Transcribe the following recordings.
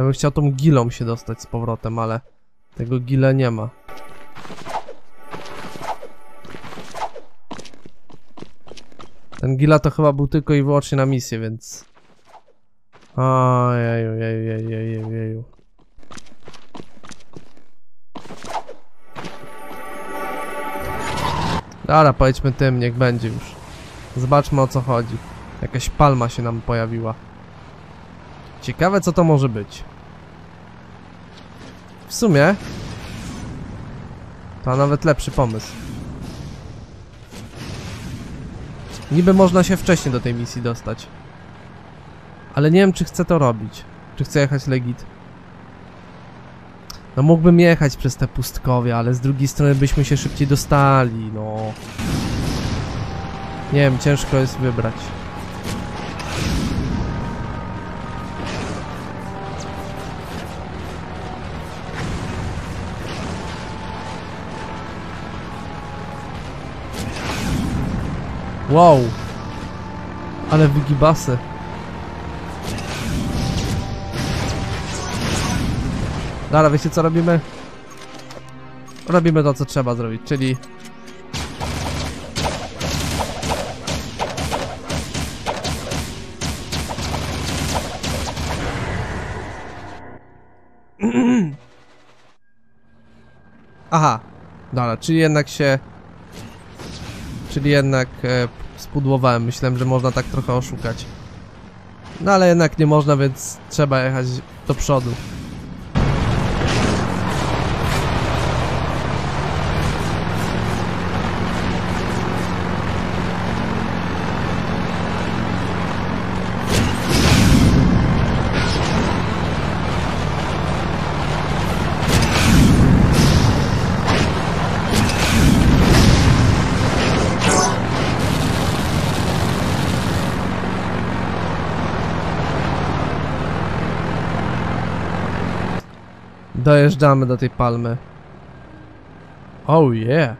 Ja bym chciał tą gilą się dostać z powrotem, ale tego gile nie ma. Ten gila to chyba był tylko i wyłącznie na misję, więc... Ojeju, jeju, jeju, jeju, jeju. Dobra, pojedźmy tym, niech będzie już. Zobaczmy o co chodzi. Jakaś palma się nam pojawiła. Ciekawe co to może być. W sumie... To nawet lepszy pomysł. Niby można się wcześniej do tej misji dostać. Ale nie wiem czy chcę to robić. Czy chcę jechać legit. No mógłbym jechać przez te pustkowie, ale z drugiej strony byśmy się szybciej dostali, no. Nie wiem, ciężko jest wybrać. Wow. Ale wygibasy. Dobra, wiecie co robimy? Robimy to co trzeba zrobić, czyli... Aha, dobra, czyli jednak się... Czyli jednak e, spudłowałem, myślałem, że można tak trochę oszukać. No ale jednak nie można, więc trzeba jechać do przodu. Dojeżdżamy do tej palmy. Oh yeah.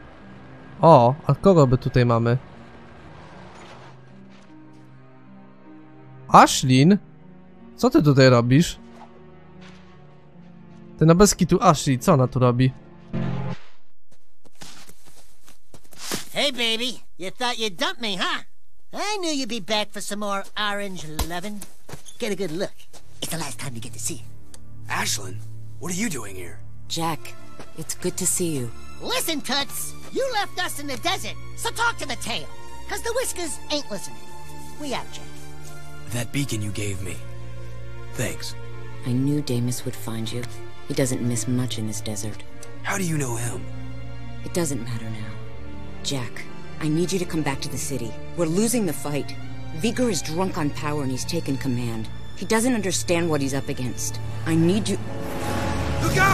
O, a kogo by tutaj mamy? Ashlyn? Co ty tutaj robisz? Ty na bez kitu Ashley, co ona tu robi? Hey, baby. You thought you'd dump me, huh? I knew you'd be back for some more orange lovin'. Get a good look. It's the last time you get to see it. Ashlyn, what are you doing here? Jack, it's good to see you. Listen, Toots. You left us in the desert, so talk to the tail. Cause the whiskers ain't listening. We out, Jack. That beacon you gave me. Thanks. I knew Damus would find you. He doesn't miss much in this desert. How do you know him? It doesn't matter now. Jack, I need you to come back to the city. We're losing the fight. Vigor is drunk on power and he's taken command. He doesn't understand what he's up against. I need you. Look!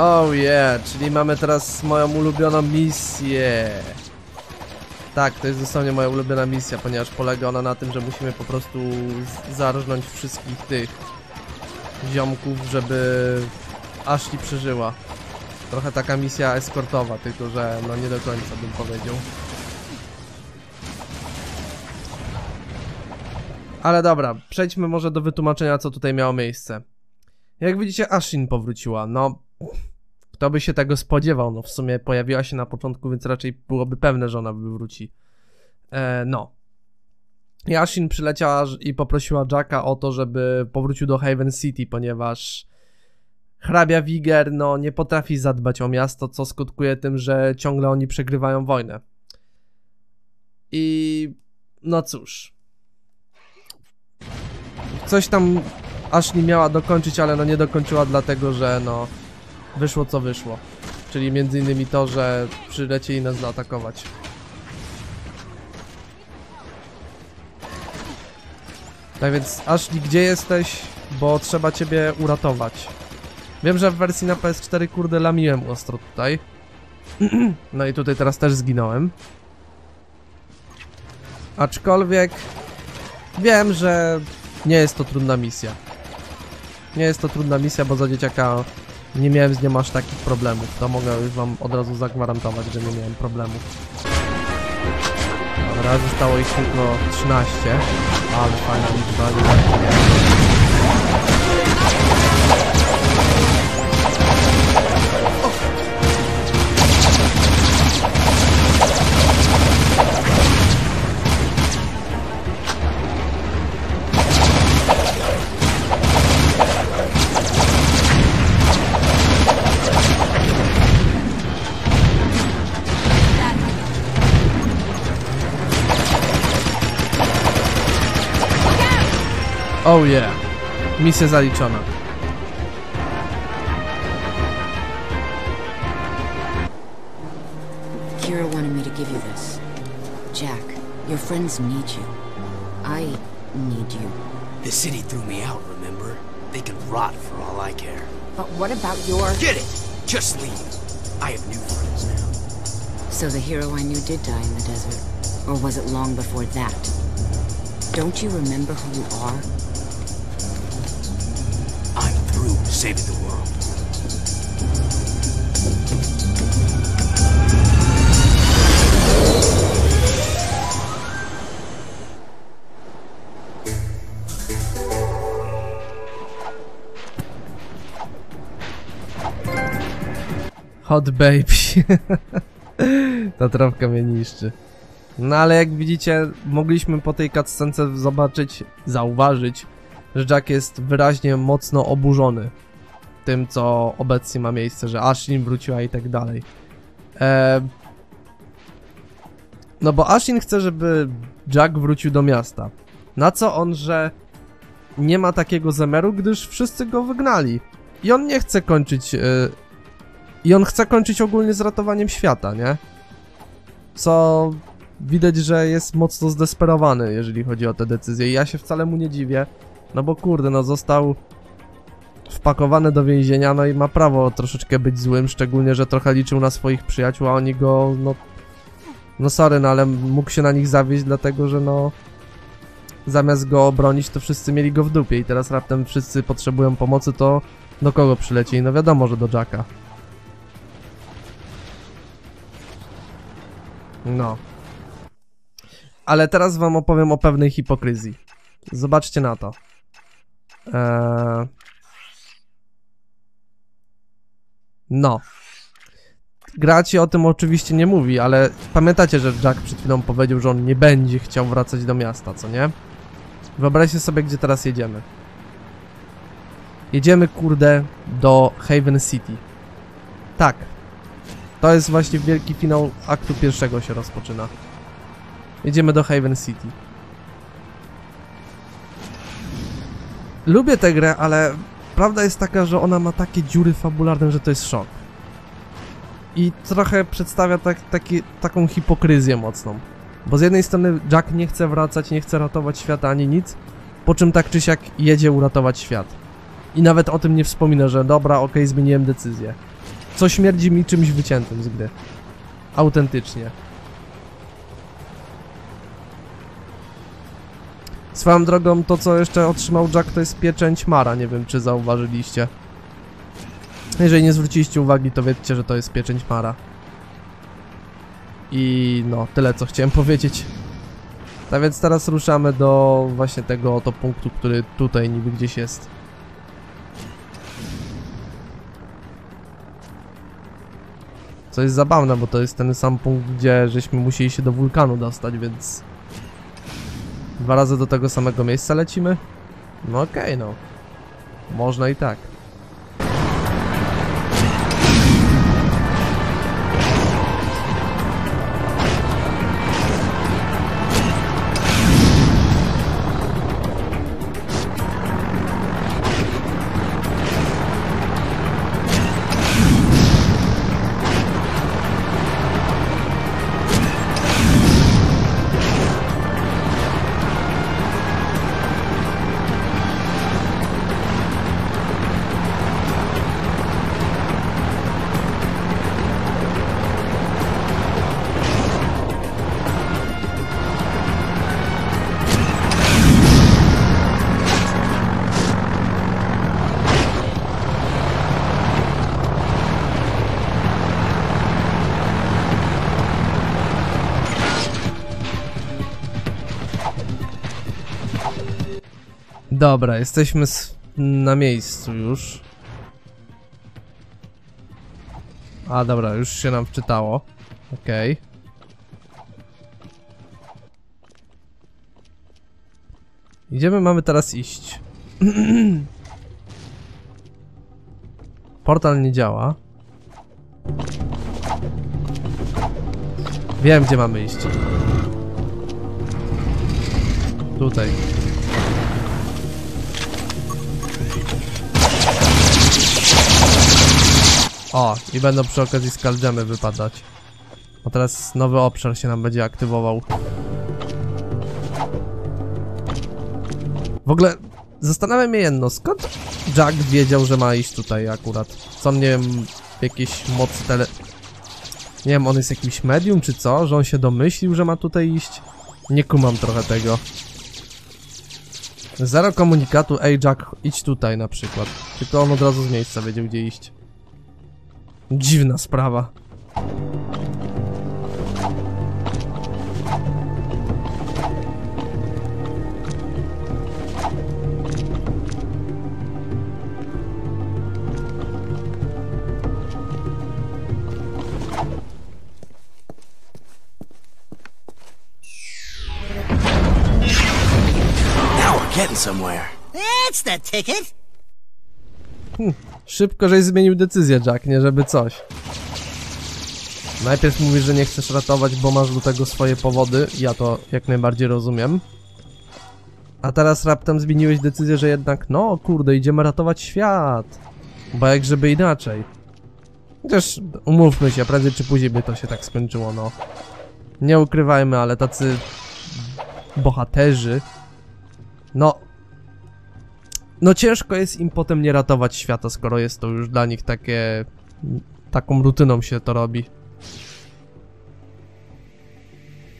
Oh yeah, czyli mamy teraz moją ulubioną misję. Tak, to jest dosłownie moja ulubiona misja, ponieważ polega ona na tym, że musimy po prostu zarżnąć wszystkich tych ziomków, żeby Ashley przeżyła. Trochę taka misja eskortowa, tylko że no nie do końca bym powiedział. Ale dobra, przejdźmy może do wytłumaczenia, co tutaj miało miejsce. Jak widzicie, Ashin powróciła. No, kto by się tego spodziewał? No, w sumie pojawiła się na początku, więc raczej byłoby pewne, że ona wróci. E, no. Yashin przyleciała i poprosiła Jacka o to, żeby powrócił do Haven City, ponieważ hrabia Wiger, no, nie potrafi zadbać o miasto, co skutkuje tym, że ciągle oni przegrywają wojnę. I no cóż. Coś tam Ashley miała dokończyć, ale no nie dokończyła dlatego, że no wyszło co wyszło. Czyli między innymi to, że przylecieli nas zaatakować. Tak więc Ashley, gdzie jesteś? Bo trzeba ciebie uratować. Wiem, że w wersji na PS4 kurde lamiłem ostro tutaj. No i tutaj teraz też zginąłem. Aczkolwiek wiem, że nie jest to trudna misja. Nie jest to trudna misja, bo za dzieciaka nie miałem z nią aż takich problemów. To mogę już wam od razu zagwarantować, że nie miałem problemów. Dobra, zostało ich tylko 13, ale fajna liczba, nie wiem. Oh yeah. Misja zaliczona. Kira wanted me to give you this. Jack, your friends need you. I need you. The city threw me out, remember? They can rot for all I care. But what about your... Get it! Just leave. I have new friends now. So the hero I knew did die in the desert? Or was it long before that? Don't you remember who you are? Saving the world. Hot baby. Ta trawka mnie niszczy. No ale jak widzicie, mogliśmy po tej cutscence zobaczyć, zauważyć, że Jack jest wyraźnie mocno oburzony tym, co obecnie ma miejsce, że Ashlyn wróciła i tak dalej. E... No bo Ashlyn chce, żeby Jack wrócił do miasta. Na co on, że nie ma takiego zamiaru, gdyż wszyscy go wygnali. I on nie chce kończyć e, i on chce kończyć ogólnie z ratowaniem świata, nie? Co widać, że jest mocno zdesperowany, jeżeli chodzi o te decyzje. I ja się wcale mu nie dziwię, no bo kurde, no został wpakowany do więzienia, no i ma prawo troszeczkę być złym, szczególnie, że trochę liczył na swoich przyjaciół, a oni go, no... No sorry, no ale mógł się na nich zawieść, dlatego że no... Zamiast go obronić, to wszyscy mieli go w dupie i teraz raptem wszyscy potrzebują pomocy, to do kogo przyleci? No wiadomo, że do Jacka. No. Ale teraz wam opowiem o pewnej hipokryzji. Zobaczcie na to. Eee... No. Gra ci o tym oczywiście nie mówi, ale pamiętacie, że Jack przed chwilą powiedział, że on nie będzie chciał wracać do miasta, co nie? Wyobraźcie sobie, gdzie teraz jedziemy. Jedziemy, kurde, do Haven City. Tak, to jest właśnie wielki finał aktu pierwszego się rozpoczyna. Jedziemy do Haven City. Lubię tę grę, ale prawda jest taka, że ona ma takie dziury fabularne, że to jest szok. I trochę przedstawia tak, taki, taką hipokryzję mocną. Bo z jednej strony Jack nie chce wracać, nie chce ratować świata ani nic, po czym tak czy siak jedzie uratować świat. I nawet o tym nie wspomina, że dobra, okej, zmieniłem decyzję. Co śmierdzi mi czymś wyciętym z gry. Autentycznie. Swoją drogą, to co jeszcze otrzymał Jack to jest pieczęć Mara, nie wiem czy zauważyliście. Jeżeli nie zwróciliście uwagi, to wiedzcie, że to jest pieczęć Mara. I no, tyle co chciałem powiedzieć. Tak więc teraz ruszamy do właśnie tego oto punktu, który tutaj niby gdzieś jest. Co jest zabawne, bo to jest ten sam punkt, gdzie żeśmy musieli się do wulkanu dostać, więc... Dwa razy do tego samego miejsca lecimy? No okej, no. Można i tak. Dobra, jesteśmy na miejscu już. A dobra, już się nam wczytało. Okej. Idziemy, mamy teraz iść. Portal nie działa. Wiem, gdzie mamy iść. Tutaj. O, i będą przy okazji skaldżemy wypadać. Bo teraz nowy obszar się nam będzie aktywował. W ogóle zastanawiam się jedno, skąd Jack wiedział, że ma iść tutaj akurat? Co nie wiem, jakieś mocy tele... Nie wiem, on jest jakimś medium czy co? Że on się domyślił, że ma tutaj iść? Nie kumam trochę tego. Zero komunikatu, ej Jack, idź tutaj na przykład. Tylko on od razu z miejsca wiedział gdzie iść. Dziwna sprawa. Now we're getting somewhere. That's the ticket. Szybko, żeś zmienił decyzję, Jack, nie żeby coś. Najpierw mówisz, że nie chcesz ratować, bo masz do tego swoje powody. Ja to jak najbardziej rozumiem. A teraz raptem zmieniłeś decyzję, że jednak, no kurde, idziemy ratować świat. Bo jak żeby inaczej. Chociaż umówmy się, prędzej czy później by to się tak skończyło, no. Nie ukrywajmy, ale tacy bohaterzy. No, no ciężko jest im potem nie ratować świata, skoro jest to już dla nich takie... Taką rutyną się to robi.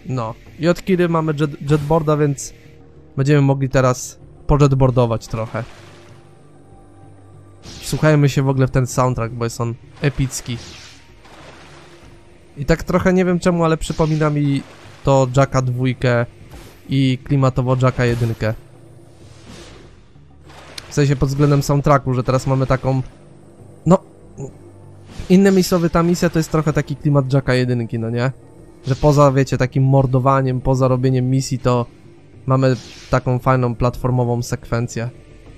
No. I od Kiry mamy jet, jetboarda, więc będziemy mogli teraz pojetboardować trochę. Słuchajmy się w ogóle w ten soundtrack, bo jest on epicki. I tak trochę nie wiem czemu, ale przypomina mi to Jacka dwójkę i klimatowo Jacka jedynkę. W sensie pod względem soundtracku, że teraz mamy taką... No... Innymi słowy, ta misja to jest trochę taki klimat Jacka jedynki, no nie? Że poza, wiecie, takim mordowaniem, poza robieniem misji, to mamy taką fajną platformową sekwencję.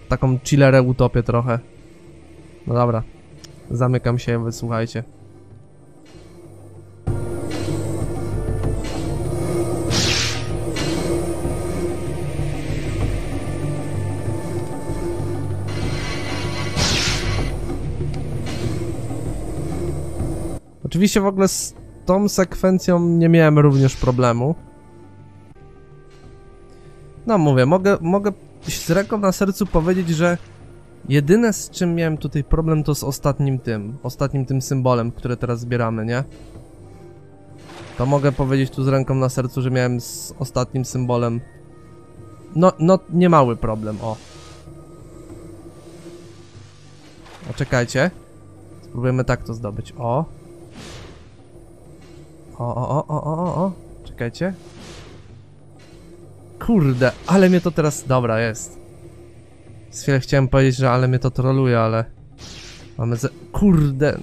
Taką chillerę utopię trochę. No dobra. Zamykam się, wysłuchajcie. Oczywiście w ogóle z tą sekwencją nie miałem również problemu. No mówię, mogę, mogę z ręką na sercu powiedzieć, że jedyne z czym miałem tutaj problem to z ostatnim tym, ostatnim tym symbolem, które teraz zbieramy, nie? To mogę powiedzieć tu z ręką na sercu, że miałem z ostatnim symbolem no, no, nie mały problem, o. O, czekajcie. Spróbujemy tak to zdobyć, o. O, o, o, o, o, o. Czekajcie. Kurde, ale mnie to teraz... Dobra, jest. Z chwilę chciałem powiedzieć, że ale mnie to troluje, ale... Mamy ze... Kurde.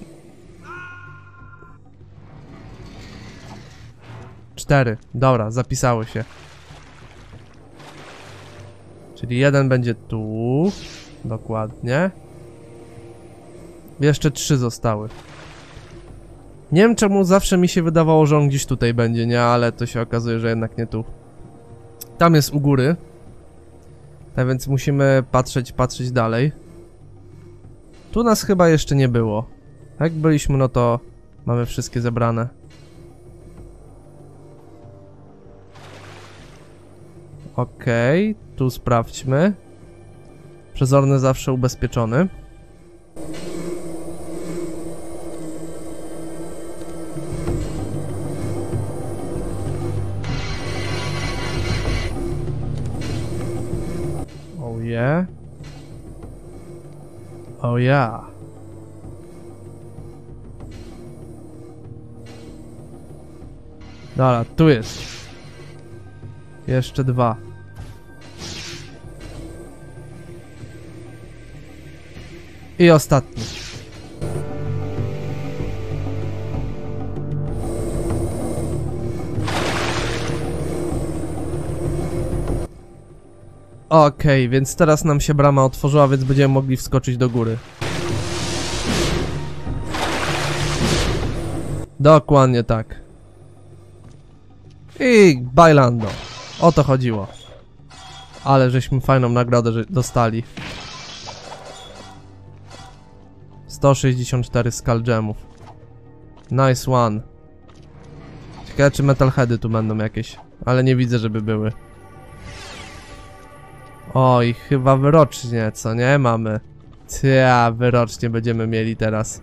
Cztery. Dobra, zapisały się. Czyli jeden będzie tu. Dokładnie. Jeszcze trzy zostały. Nie wiem czemu zawsze mi się wydawało, że on gdzieś tutaj będzie, nie? Ale to się okazuje, że jednak nie tu. Tam jest u góry. Tak więc musimy patrzeć, patrzeć dalej. Tu nas chyba jeszcze nie było. Jak byliśmy, no to mamy wszystkie zebrane. Okej, tu sprawdźmy. Przezorny zawsze ubezpieczony. No ja. Dobra, tu jest. Jeszcze dwa. I ostatni. Okej, więc teraz nam się brama otworzyła, więc będziemy mogli wskoczyć do góry. Dokładnie tak. I bailando. O to chodziło. Ale żeśmy fajną nagrodę dostali. 164 skal gemów. Nice one. Ciekawe czy metalheady tu będą jakieś. Ale nie widzę żeby były. Oj, chyba wyrocznie, co nie? Mamy. Tia, wyrocznie będziemy mieli teraz.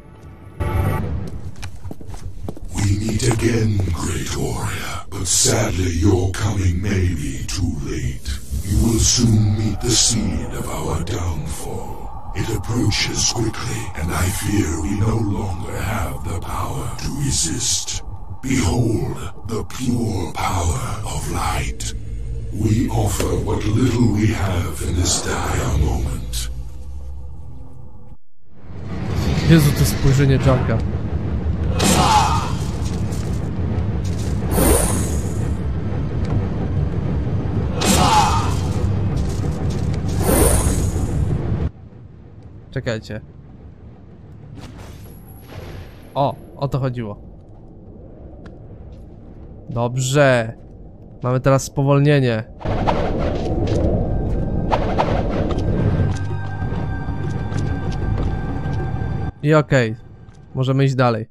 We meet again, great warrior, but sadly your coming may be too late. You will soon meet the seed of our downfall. It approaches quickly, and I fear we no longer have the power to resist. Behold the pure power of light. We offer what little we have in this dire moment. Jezu, to spojrzenie. Czekajcie. O, o to chodziło. Dobrze. Mamy teraz spowolnienie. I okej, możemy iść dalej.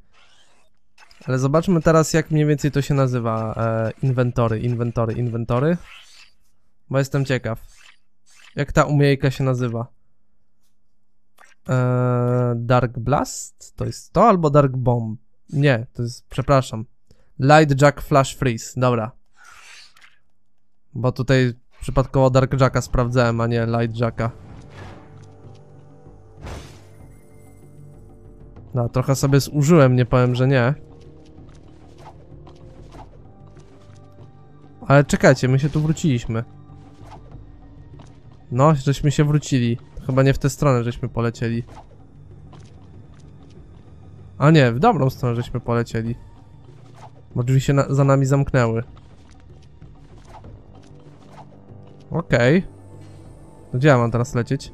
Ale zobaczmy teraz, jak mniej więcej to się nazywa. E, inwentory, inwentory, inwentory. Bo jestem ciekaw. Jak ta umiejka się nazywa? E, Dark Blast? To jest to albo Dark Bomb? Nie, to jest, przepraszam. Light Jack Flash Freeze, dobra. Bo tutaj przypadkowo Dark Jacka sprawdzałem, a nie Light Jacka. No, trochę sobie zużyłem, nie powiem, że nie. Ale czekajcie, my się tu wróciliśmy. No, żeśmy się wrócili. Chyba nie w tę stronę żeśmy polecieli. A nie, w dobrą stronę żeśmy polecieli. Bo drzwi się na za nami zamknęły. Okej. To Gdzie ja mam teraz lecieć?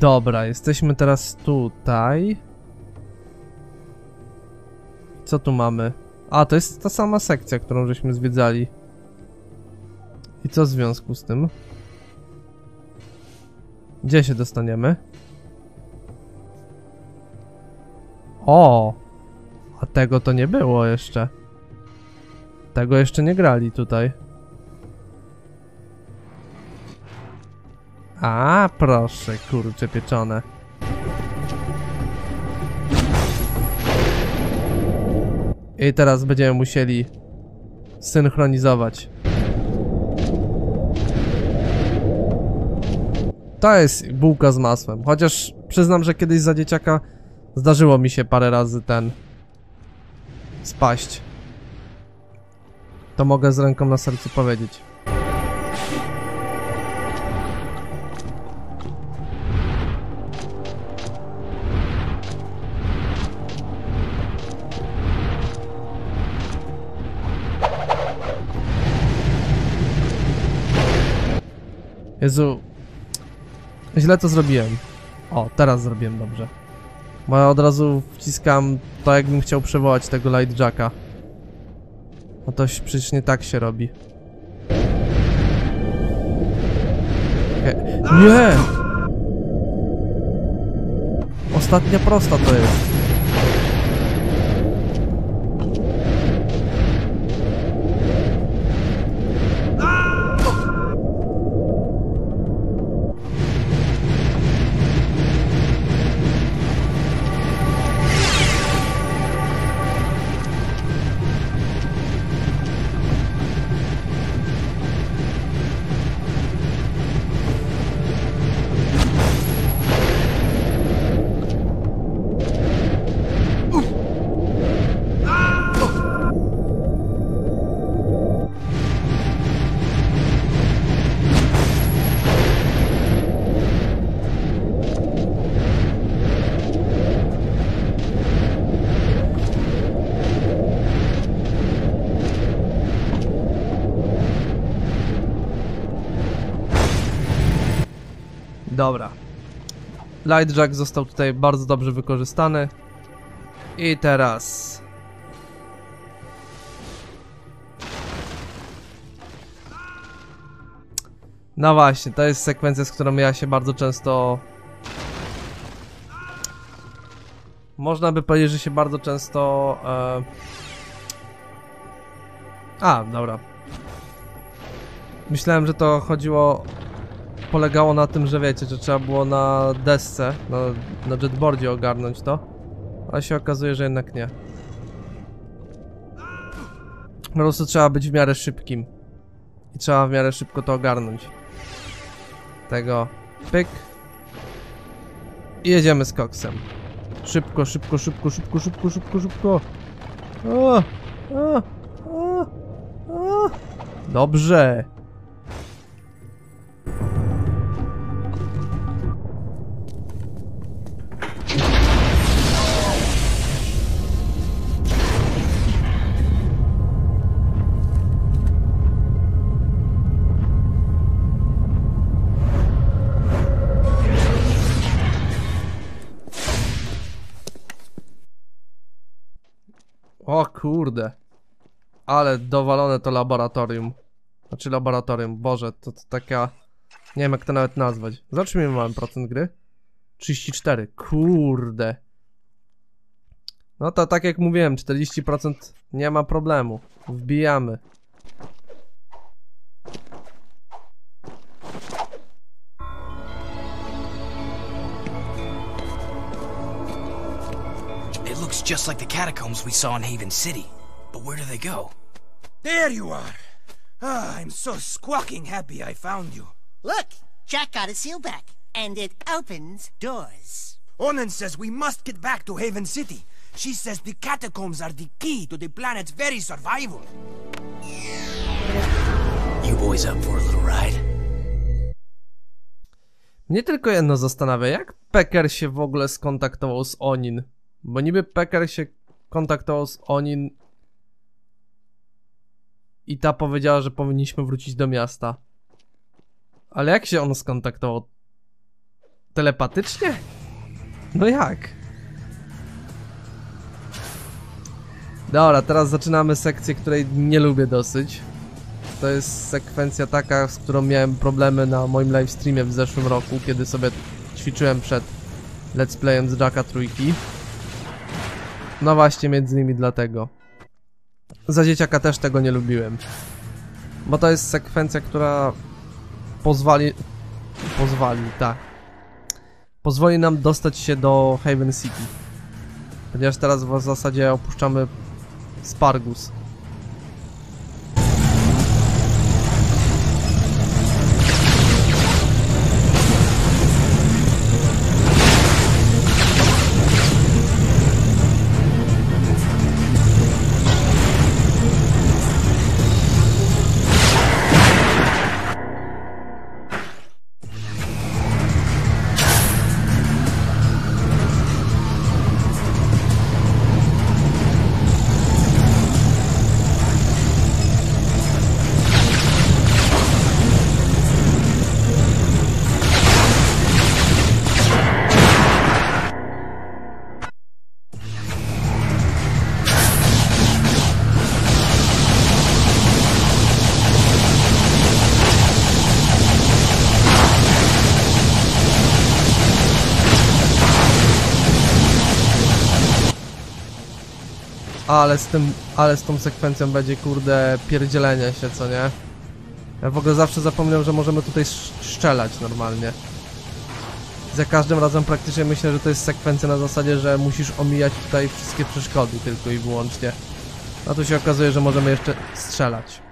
Dobra, jesteśmy teraz tutaj. Co tu mamy? A, to jest ta sama sekcja, którą żeśmy zwiedzali. I co w związku z tym? Gdzie się dostaniemy? O! A tego to nie było jeszcze. Tego jeszcze nie grali tutaj. A, proszę, kurcze pieczone. I teraz będziemy musieli synchronizować. To jest bułka z masłem. Chociaż przyznam, że kiedyś za dzieciaka zdarzyło mi się parę razy ten spaść. To mogę z ręką na sercu powiedzieć. Jezu. Źle to zrobiłem. O, teraz zrobiłem dobrze. Bo ja od razu wciskam to, jakbym chciał przywołać tego Light Jacka. No to przecież nie tak się robi. Nie! Ostatnia prosta to jest. Lightjack został tutaj bardzo dobrze wykorzystany. I teraz... No właśnie, to jest sekwencja, z którą ja się bardzo często... Można by powiedzieć, że się bardzo często... E... A, dobra. Myślałem, że to chodziło polegało na tym, że wiecie, że trzeba było na desce, na, na jetboardzie ogarnąć to, ale się okazuje, że jednak nie. Po prostu trzeba być w miarę szybkim i trzeba w miarę szybko to ogarnąć. Tego pyk i jedziemy z koksem. Szybko, szybko, szybko, szybko, szybko, szybko, szybko. O, o, o, o. Dobrze. O kurde. Ale dowalone to laboratorium. Znaczy laboratorium, boże, to, to taka... Nie wiem jak to nawet nazwać. Zobaczmy mamy procent gry. 34, kurde. No to tak jak mówiłem, 40% nie ma problemu. Wbijamy. Just like the catacombs we saw in Haven City. But where do they go? There you are. Ah, I'm so squawking happy I found you. Look, Jack got a seal back, and it opens doors. Onan says we must get back to Haven City. She says the catacombs are the key to the planet's very survival. You boys up for a little ride? Mnie tylko jedno zastanawia, jak Pecker się w ogóle skontaktował z Onin? Bo niby Pecker się kontaktował z Onin i ta powiedziała, że powinniśmy wrócić do miasta. Ale jak się on skontaktował? Telepatycznie? No jak? Dobra, teraz zaczynamy sekcję, której nie lubię dosyć. To jest sekwencja taka, z którą miałem problemy na moim livestreamie w zeszłym roku, kiedy sobie ćwiczyłem przed let's playem z Jacka trójki. No właśnie, między innymi dlatego. Za dzieciaka też tego nie lubiłem. Bo to jest sekwencja, która pozwali... Pozwali, tak. Pozwoli nam dostać się do Haven City. Ponieważ teraz w zasadzie opuszczamy Spargus. Ale z tym, ale z tą sekwencją będzie kurde pierdzielenie się, co nie? Ja w ogóle zawsze zapomniałem, że możemy tutaj strzelać normalnie. Za każdym razem praktycznie myślę, że to jest sekwencja na zasadzie, że musisz omijać tutaj wszystkie przeszkody tylko i wyłącznie. A tu się okazuje, że możemy jeszcze strzelać.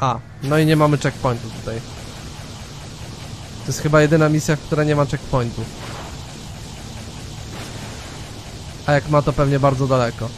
A, no i nie mamy checkpointu tutaj. To jest chyba jedyna misja, w której nie ma checkpointu. A jak ma, to pewnie bardzo daleko.